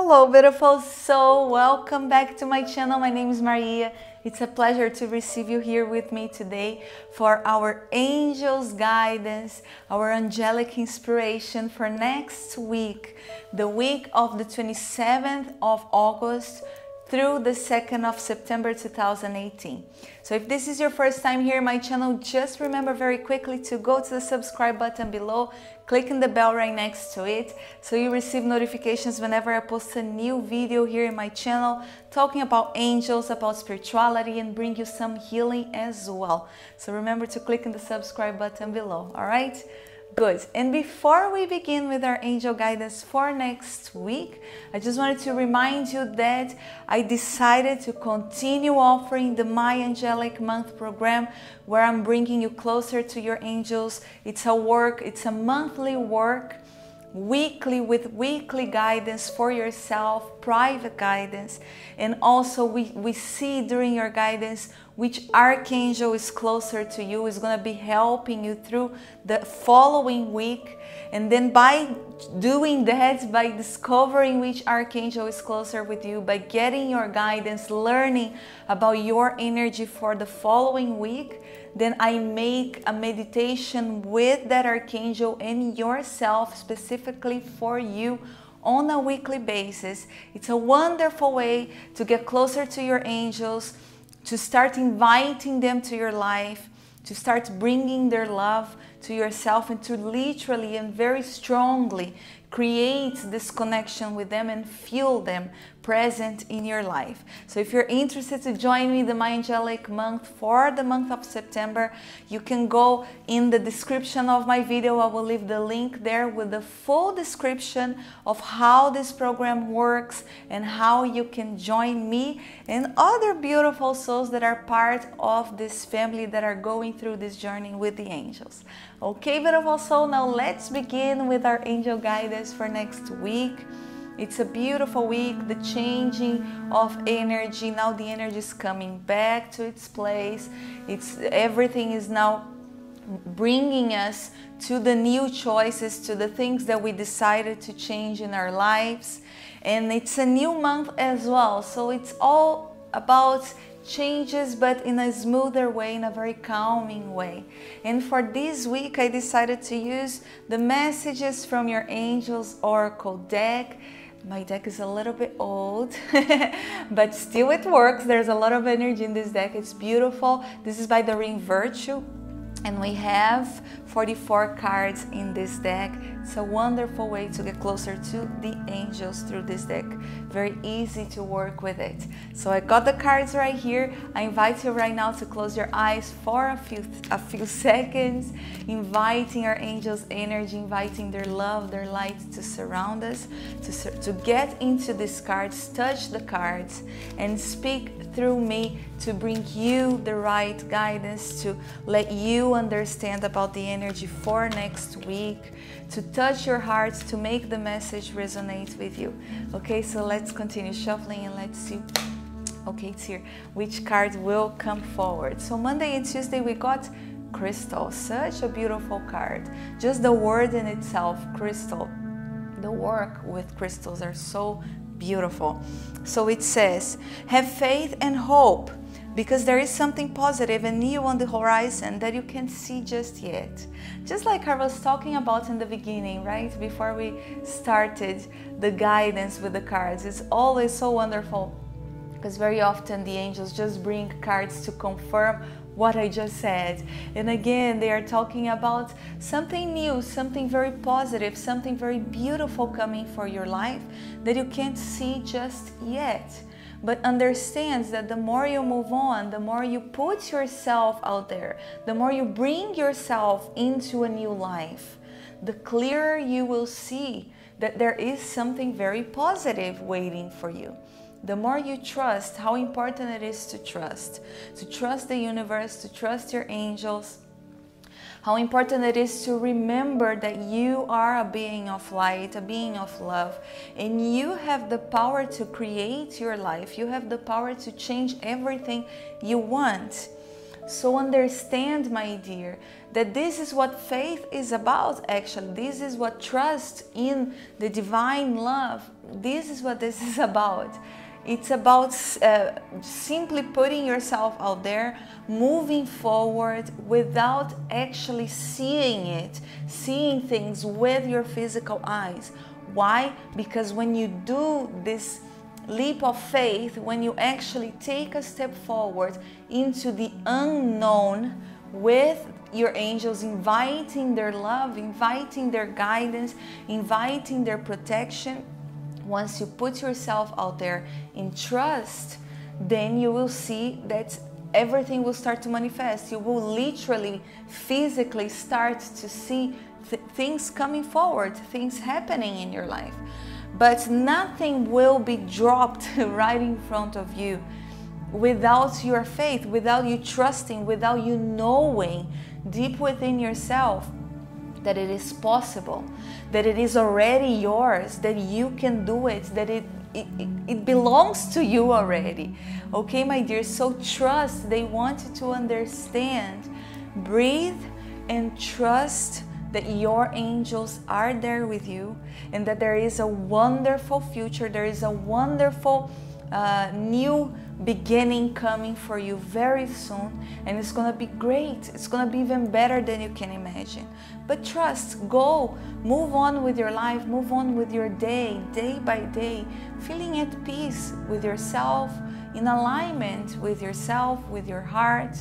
Hello, beautiful soul. Welcome back to my channel. My name is Maria. It's a pleasure to receive you here with me today for our angels guidance, our angelic inspiration for next week, the week of the 27th of August through the 2nd of September 2018. So if this is your first time here in my channel, just remember very quickly to go to the subscribe button below, click on the bell right next to it so you receive notifications whenever I post a new video here in my channel talking about angels, about spirituality and bring you some healing as well. So remember to click on the subscribe button below, all right? Good. And before we begin with our angel guidance for next week, I just wanted to remind you that I decided to continue offering the My Angelic Month program where I'm bringing you closer to your angels. It's a work, it's a monthly work weekly with weekly guidance for yourself, private guidance. And also we, we see during your guidance which archangel is closer to you, is going to be helping you through the following week. And then by doing that, by discovering which archangel is closer with you, by getting your guidance, learning about your energy for the following week, then I make a meditation with that archangel and yourself specifically for you on a weekly basis. It's a wonderful way to get closer to your angels to start inviting them to your life, to start bringing their love to yourself, and to literally and very strongly create this connection with them and feel them present in your life. So if you're interested to join me the My Angelic month for the month of September, you can go in the description of my video. I will leave the link there with the full description of how this program works and how you can join me and other beautiful souls that are part of this family that are going through this journey with the angels. Okay, beautiful soul, now let's begin with our angel guidance for next week. It's a beautiful week, the changing of energy. Now the energy is coming back to its place. It's everything is now bringing us to the new choices, to the things that we decided to change in our lives. And it's a new month as well. So it's all about changes, but in a smoother way, in a very calming way. And for this week, I decided to use the messages from your Angels Oracle deck. My deck is a little bit old, but still it works. There's a lot of energy in this deck. It's beautiful. This is by Doreen Virtue and we have 44 cards in this deck. It's a wonderful way to get closer to the angels through this deck. Very easy to work with it. So I got the cards right here. I invite you right now to close your eyes for a few a few seconds, inviting our angels' energy, inviting their love, their light to surround us, to, to get into these cards, touch the cards, and speak through me to bring you the right guidance, to let you understand about the energy for next week, to touch your hearts, to make the message resonate with you. Okay, so let's continue shuffling and let's see. Okay, it's here. Which card will come forward? So Monday and Tuesday we got crystal. Such a beautiful card. Just the word in itself, crystal. The work with crystals are so beautiful. So it says, have faith and hope because there is something positive and new on the horizon that you can't see just yet. Just like I was talking about in the beginning, right? Before we started the guidance with the cards, it's always so wonderful because very often the angels just bring cards to confirm what I just said. And again, they are talking about something new, something very positive, something very beautiful coming for your life that you can't see just yet. But understands that the more you move on, the more you put yourself out there, the more you bring yourself into a new life, the clearer you will see that there is something very positive waiting for you. The more you trust how important it is to trust, to trust the universe, to trust your angels, how important it is to remember that you are a being of light, a being of love, and you have the power to create your life. You have the power to change everything you want. So understand, my dear, that this is what faith is about actually. This is what trust in the divine love, this is what this is about. It's about uh, simply putting yourself out there, moving forward without actually seeing it, seeing things with your physical eyes. Why? Because when you do this leap of faith, when you actually take a step forward into the unknown with your angels, inviting their love, inviting their guidance, inviting their protection, once you put yourself out there in trust, then you will see that everything will start to manifest. You will literally, physically start to see th things coming forward, things happening in your life. But nothing will be dropped right in front of you without your faith, without you trusting, without you knowing deep within yourself that it is possible, that it is already yours, that you can do it, that it, it, it belongs to you already. Okay, my dear, so trust. They want you to understand. Breathe and trust that your angels are there with you and that there is a wonderful future, there is a wonderful uh, new beginning coming for you very soon and it's gonna be great. It's gonna be even better than you can imagine. But trust, go, move on with your life, move on with your day, day by day, feeling at peace with yourself, in alignment with yourself, with your heart.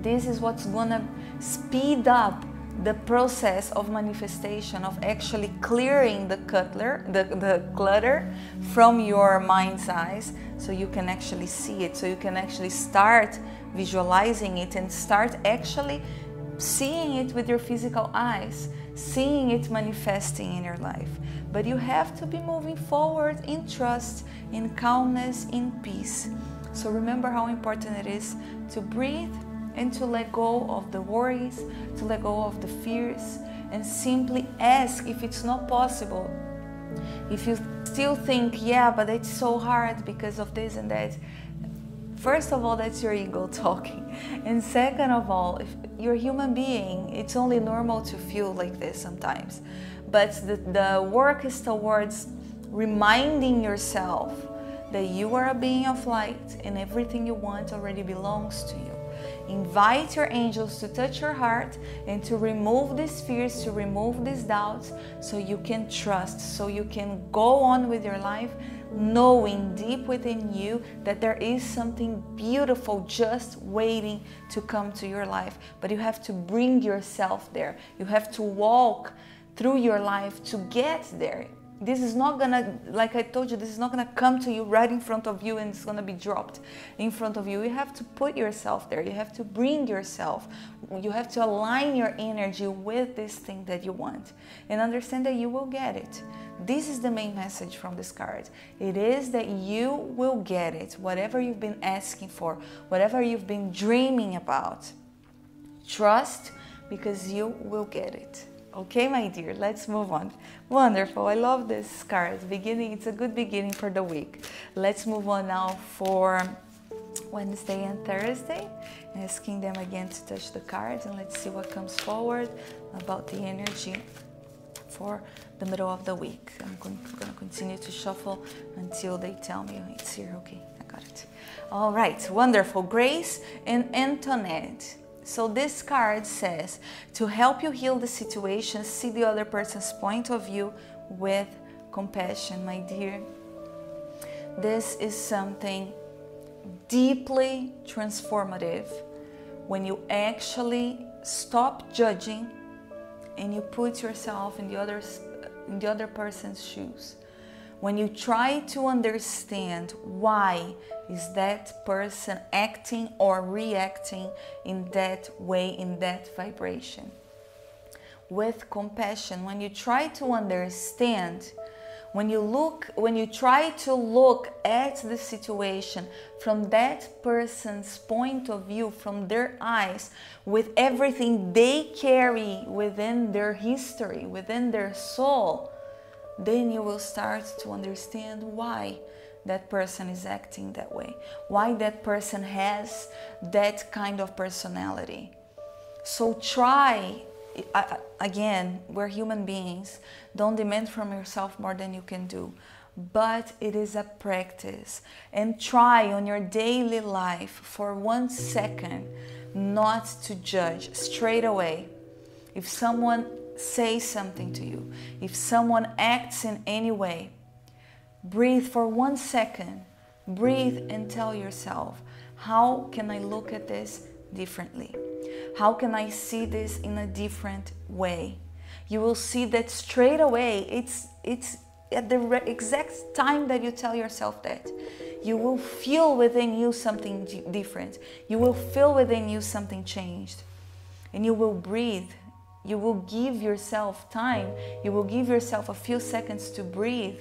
This is what's gonna speed up the process of manifestation of actually clearing the clutter the, the clutter from your mind's eyes so you can actually see it so you can actually start visualizing it and start actually seeing it with your physical eyes seeing it manifesting in your life but you have to be moving forward in trust in calmness in peace so remember how important it is to breathe and to let go of the worries, to let go of the fears, and simply ask if it's not possible. If you still think, yeah, but it's so hard because of this and that, first of all, that's your ego talking. And second of all, if you're a human being, it's only normal to feel like this sometimes. But the, the work is towards reminding yourself that you are a being of light and everything you want already belongs to you. Invite your angels to touch your heart and to remove these fears, to remove these doubts, so you can trust, so you can go on with your life knowing deep within you that there is something beautiful just waiting to come to your life. But you have to bring yourself there, you have to walk through your life to get there this is not gonna like i told you this is not gonna come to you right in front of you and it's gonna be dropped in front of you. You have to put yourself there. You have to bring yourself. You have to align your energy with this thing that you want and understand that you will get it. This is the main message from this card. It is that you will get it. Whatever you've been asking for whatever you've been dreaming about trust because you will get it Okay, my dear, let's move on. Wonderful, I love this card. Beginning, it's a good beginning for the week. Let's move on now for Wednesday and Thursday. Asking them again to touch the cards and let's see what comes forward about the energy for the middle of the week. I'm going, to continue to shuffle until they tell me it's here. Okay, I got it. All right, wonderful. Grace and Antoinette. So this card says to help you heal the situation, see the other person's point of view with compassion, my dear. This is something deeply transformative when you actually stop judging and you put yourself in the other in the other person's shoes when you try to understand why is that person acting or reacting in that way in that vibration? With compassion when you try to understand when you look when you try to look at the situation from that person's point of view from their eyes with everything they carry within their history within their soul then you will start to understand why that person is acting that way, why that person has that kind of personality. So try, again, we're human beings, don't demand from yourself more than you can do. But it is a practice. And try on your daily life for one second not to judge straight away. If someone says something to you, if someone acts in any way, breathe for one second. Breathe and tell yourself, how can I look at this differently? How can I see this in a different way? You will see that straight away. It's it's at the exact time that you tell yourself that you will feel within you something different. You will feel within you something changed. And you will breathe. You will give yourself time. You will give yourself a few seconds to breathe.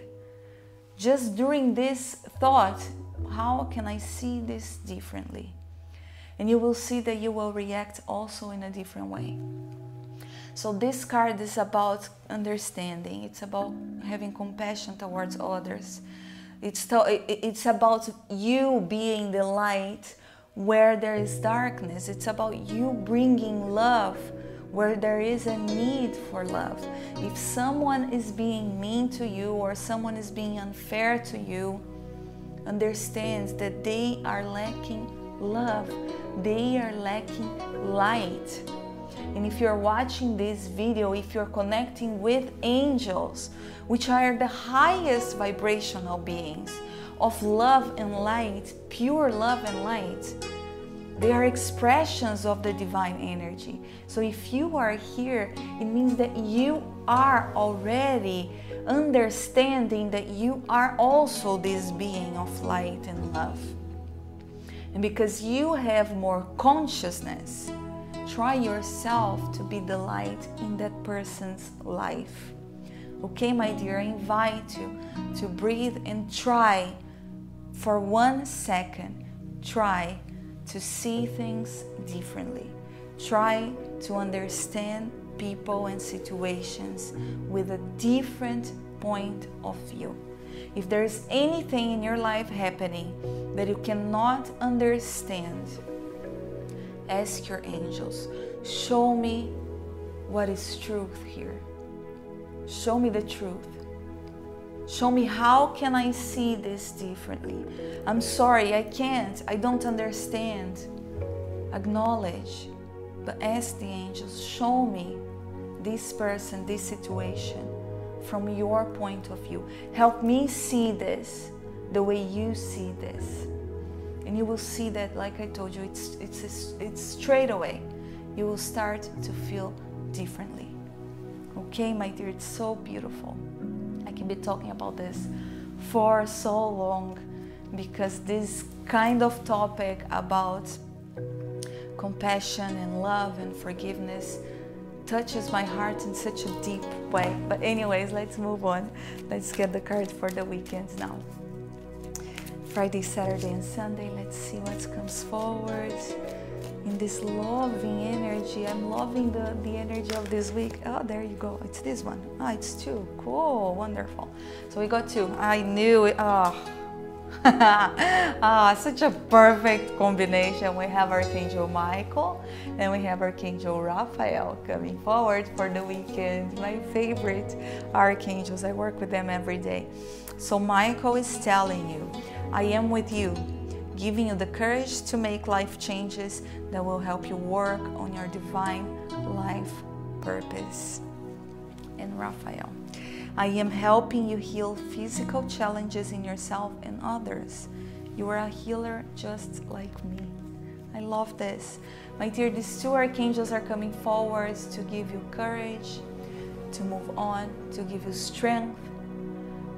Just during this thought, how can I see this differently? And you will see that you will react also in a different way. So this card is about understanding. It's about having compassion towards others. It's, to, it's about you being the light where there is darkness. It's about you bringing love where there is a need for love. If someone is being mean to you or someone is being unfair to you, understands that they are lacking love, they are lacking light. And if you're watching this video, if you're connecting with angels, which are the highest vibrational beings of love and light, pure love and light, they are expressions of the divine energy. So if you are here, it means that you are already understanding that you are also this being of light and love. And because you have more consciousness, try yourself to be the light in that person's life. Okay, my dear, I invite you to breathe and try for one second. Try to see things differently. Try to understand people and situations with a different point of view. If there is anything in your life happening that you cannot understand, ask your angels, show me what is truth here. Show me the truth. Show me how can I see this differently. I'm sorry, I can't. I don't understand. Acknowledge, but ask the angels, show me this person, this situation from your point of view. Help me see this the way you see this. And you will see that, like I told you, it's, it's, it's straight away. You will start to feel differently. Okay, my dear, it's so beautiful. Be talking about this for so long because this kind of topic about compassion and love and forgiveness touches my heart in such a deep way. But anyways, let's move on. Let's get the card for the weekends now. Friday, Saturday, and Sunday. Let's see what comes forward in this loving energy. I'm loving the, the energy of this week. Oh, there you go. It's this one. Ah, oh, it's two. Cool. Wonderful. So we got two. I knew it. Oh. ah, such a perfect combination. We have Archangel Michael and we have Archangel Raphael coming forward for the weekend. My favorite archangels. I work with them every day. So Michael is telling you, I am with you, giving you the courage to make life changes that will help you work on your divine life purpose. And Raphael. I am helping you heal physical challenges in yourself and others. You are a healer just like me. I love this. My dear, these two archangels are coming forward to give you courage, to move on, to give you strength,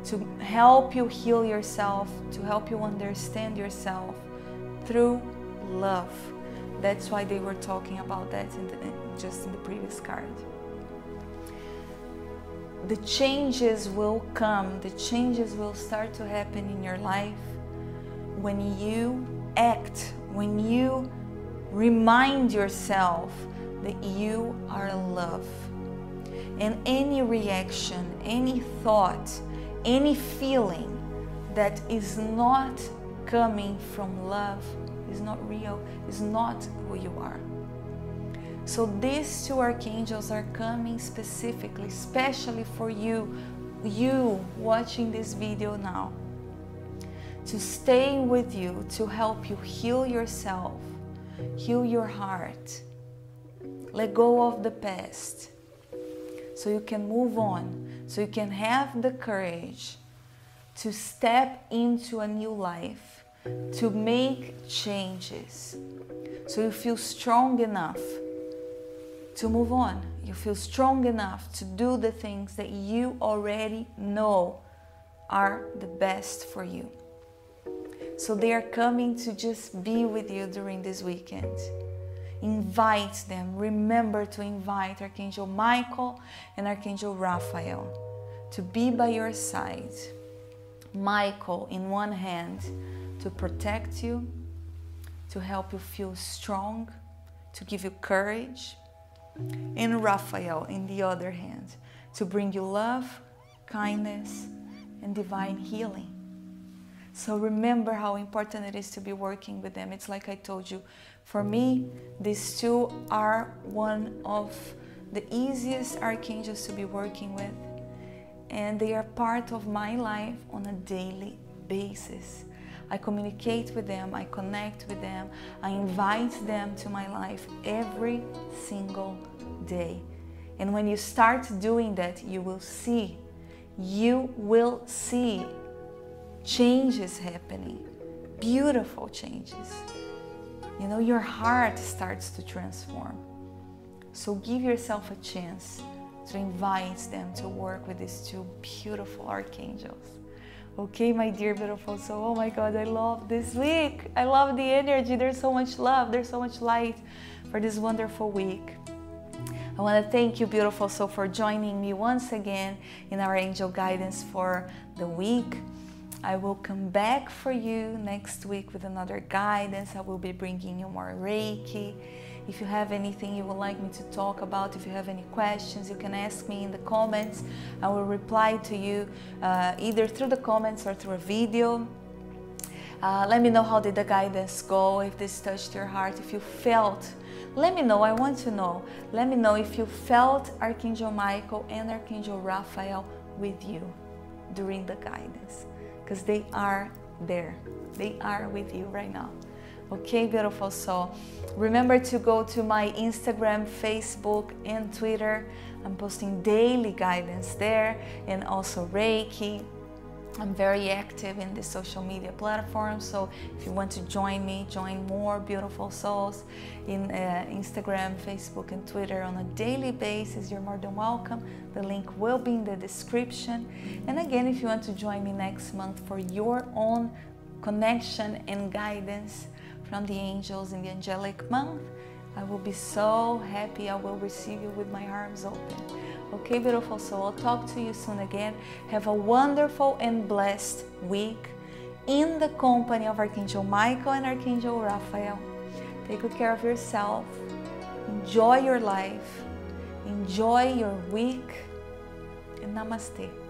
to help you heal yourself, to help you understand yourself through love. That's why they were talking about that in the, just in the previous card the changes will come, the changes will start to happen in your life when you act, when you remind yourself that you are love. And any reaction, any thought, any feeling that is not coming from love, is not real, is not who you are. So these two archangels are coming specifically, especially for you, you watching this video now, to stay with you, to help you heal yourself, heal your heart, let go of the past, so you can move on, so you can have the courage to step into a new life, to make changes, so you feel strong enough to move on. You feel strong enough to do the things that you already know are the best for you. So they are coming to just be with you during this weekend. Invite them. Remember to invite Archangel Michael and Archangel Raphael to be by your side. Michael in one hand to protect you, to help you feel strong, to give you courage and Raphael in the other hand to bring you love, kindness, and divine healing. So remember how important it is to be working with them. It's like I told you, for me, these two are one of the easiest archangels to be working with, and they are part of my life on a daily basis. I communicate with them, I connect with them, I invite them to my life every single day. And when you start doing that, you will see, you will see changes happening, beautiful changes. You know, your heart starts to transform. So give yourself a chance to invite them to work with these two beautiful archangels. Okay, my dear beautiful soul. Oh my God, I love this week. I love the energy. There's so much love. There's so much light for this wonderful week. I want to thank you, beautiful soul, for joining me once again in our angel guidance for the week. I will come back for you next week with another guidance. I will be bringing you more Reiki if you have anything you would like me to talk about, if you have any questions, you can ask me in the comments. I will reply to you uh, either through the comments or through a video. Uh, let me know how did the guidance go, if this touched your heart, if you felt. Let me know, I want to know. Let me know if you felt Archangel Michael and Archangel Raphael with you during the guidance, because they are there. They are with you right now. Okay, beautiful soul. Remember to go to my Instagram, Facebook, and Twitter. I'm posting daily guidance there and also Reiki. I'm very active in the social media platforms, so if you want to join me, join more beautiful souls in uh, Instagram, Facebook, and Twitter on a daily basis, you're more than welcome. The link will be in the description. And again, if you want to join me next month for your own connection and guidance, from the angels in the angelic month. I will be so happy. I will receive you with my arms open. Okay, beautiful soul. I'll talk to you soon again. Have a wonderful and blessed week in the company of Archangel Michael and Archangel Raphael. Take good care of yourself. Enjoy your life. Enjoy your week. And namaste.